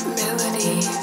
melody.